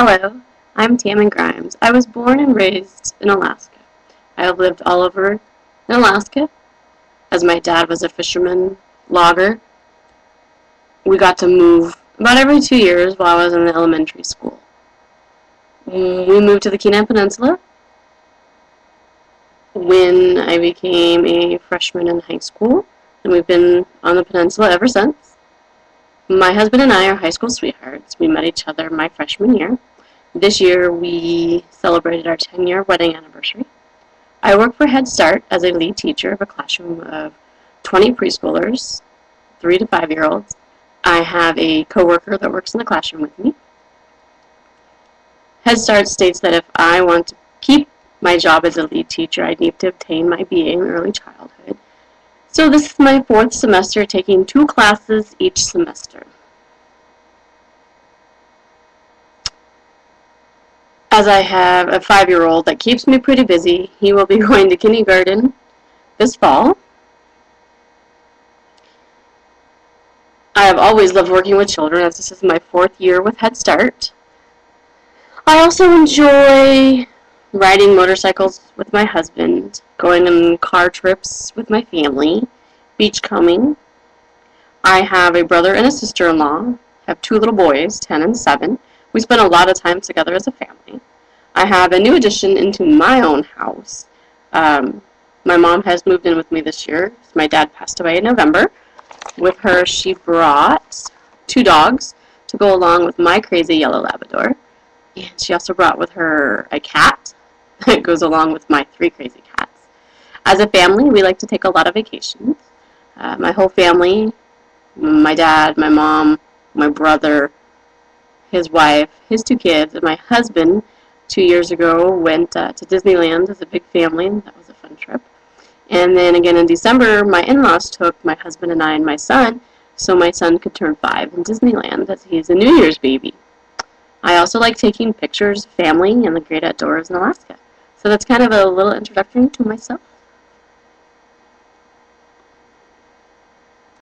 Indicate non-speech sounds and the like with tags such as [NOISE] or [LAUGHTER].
Hello, I'm Tammy Grimes. I was born and raised in Alaska. I have lived all over in Alaska, as my dad was a fisherman logger. We got to move about every two years while I was in elementary school. We moved to the Kenai Peninsula when I became a freshman in high school, and we've been on the peninsula ever since. My husband and I are high school sweethearts. We met each other my freshman year. This year we celebrated our 10 year wedding anniversary. I work for Head Start as a lead teacher of a classroom of 20 preschoolers, 3 to 5 year olds. I have a coworker that works in the classroom with me. Head Start states that if I want to keep my job as a lead teacher, I need to obtain my BA in early childhood. So this is my fourth semester taking two classes each semester. As I have a five-year-old that keeps me pretty busy. He will be [LAUGHS] going to kindergarten this fall. I have always loved working with children as this is my fourth year with Head Start. I also enjoy riding motorcycles with my husband, going on car trips with my family, beachcombing. I have a brother and a sister-in-law, have two little boys, 10 and 7. We spend a lot of time together as a family. I have a new addition into my own house. Um, my mom has moved in with me this year. My dad passed away in November. With her, she brought two dogs to go along with my crazy yellow Labrador. And she also brought with her a cat [LAUGHS] that goes along with my three crazy cats. As a family, we like to take a lot of vacations. Uh, my whole family, my dad, my mom, my brother, his wife, his two kids, and my husband two years ago went uh, to Disneyland as a big family. That was a fun trip. And then again in December, my in-laws took my husband and I and my son, so my son could turn five in Disneyland as he's a New Year's baby. I also like taking pictures of family and the great outdoors in Alaska. So that's kind of a little introduction to myself.